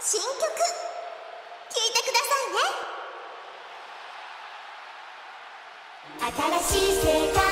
新曲聴いてくださいね。新しい世界。